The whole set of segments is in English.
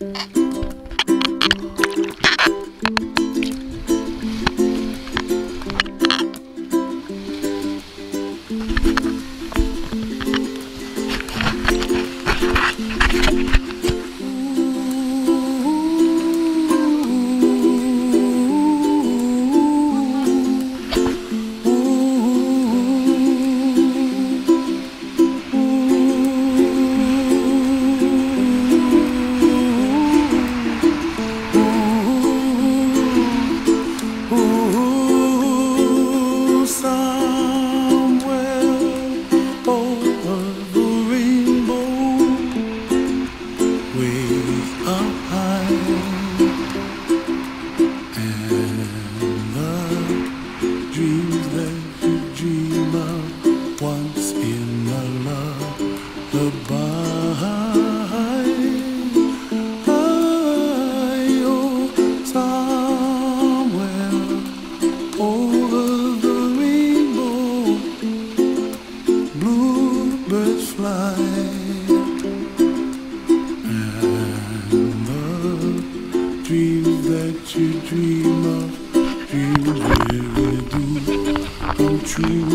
Música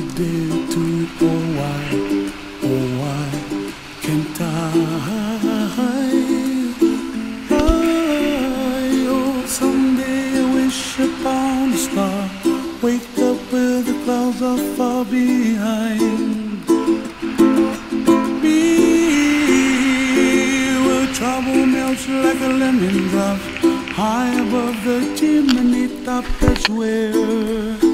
did to you? Oh why, oh why can't I? I oh someday I wish upon a star, wake up where the clouds are far behind. Be where trouble melts like a lemon drop, high above the chimney top. That's where.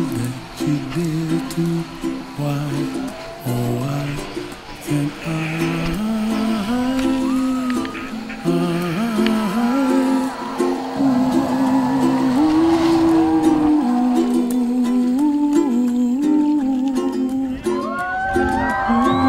嗯。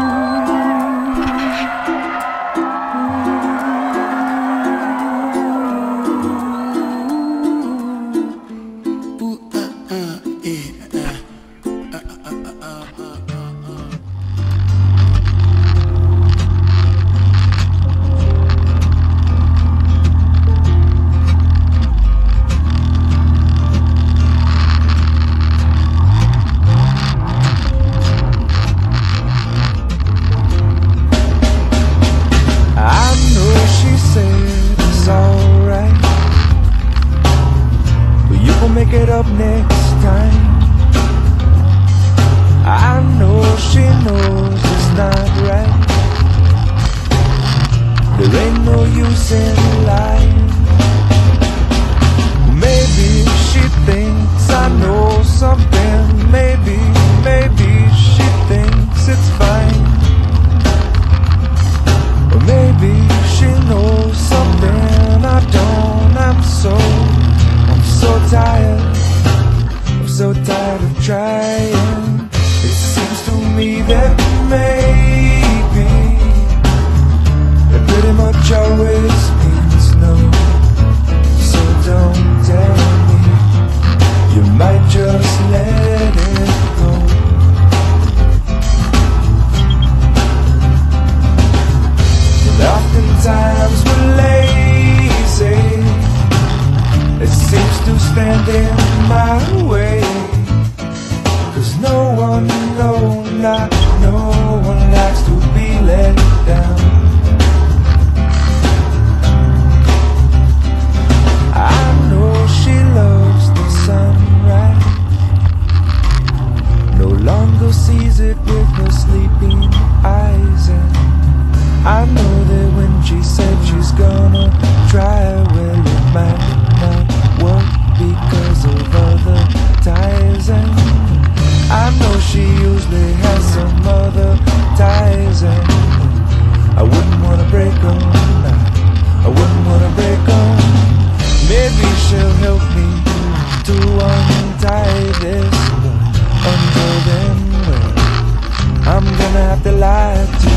Have to lie to.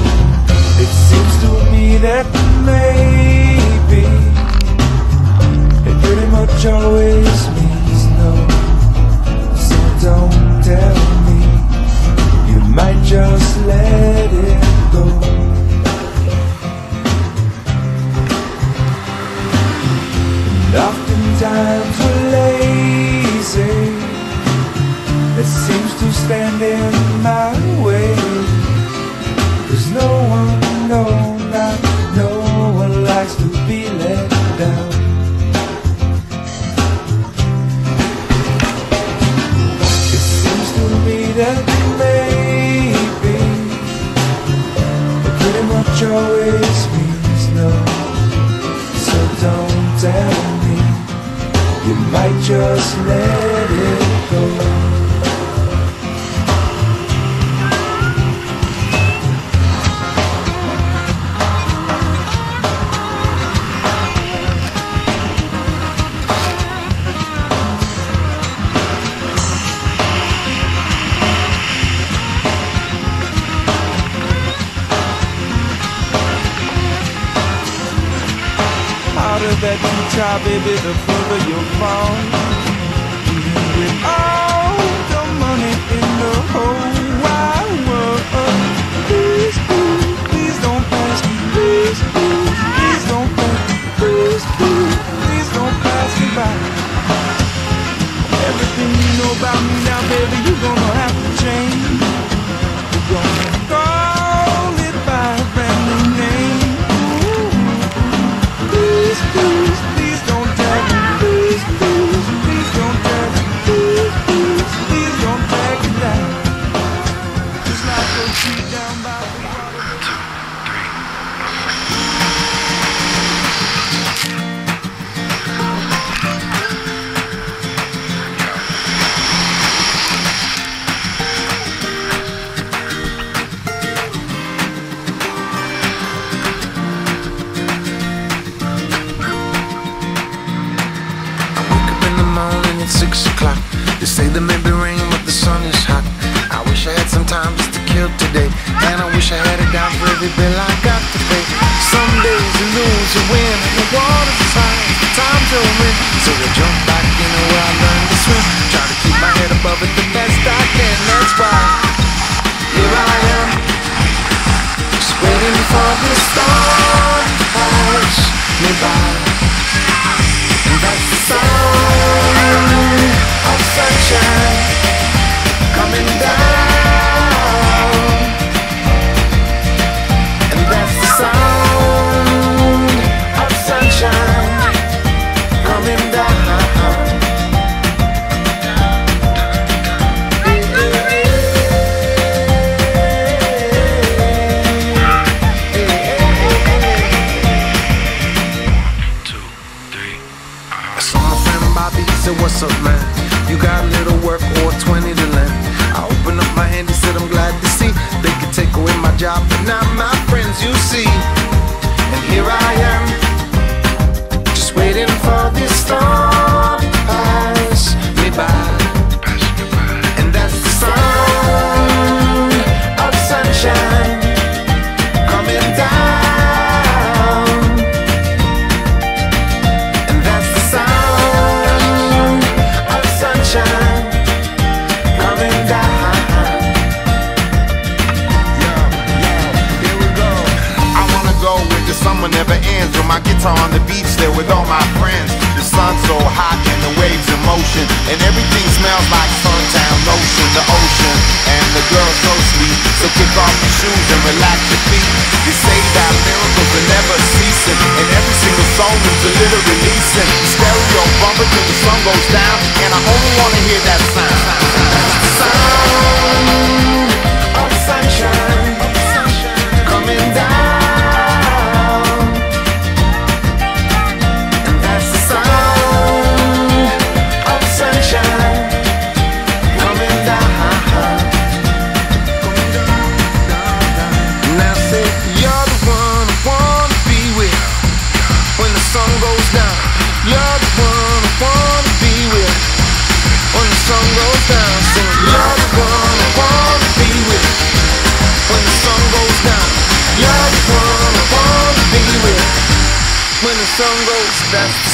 It seems to me that maybe it pretty much always means no. So don't tell me you might just let it go. And oftentimes we're lazy. That seems to stand in just let it go. harder that you try, baby, the further you'll. Time just to kill today. And I wish I had it down for every bill I got to pay. Some days you lose, you win, and the water's as high as the time win. So I jump back in where I learned to swim. Try to keep my head above it the best I can. That's why here I am, just waiting for the storm to hot and the waves in motion. And everything smells like suntown lotion. The ocean and the girls so sweet. So kick off your shoes and relax your feet. They say that miracles are never ceasing. And every single song is a little releasing. Stereo bumping till the sun goes down. And I only wanna hear that sound sun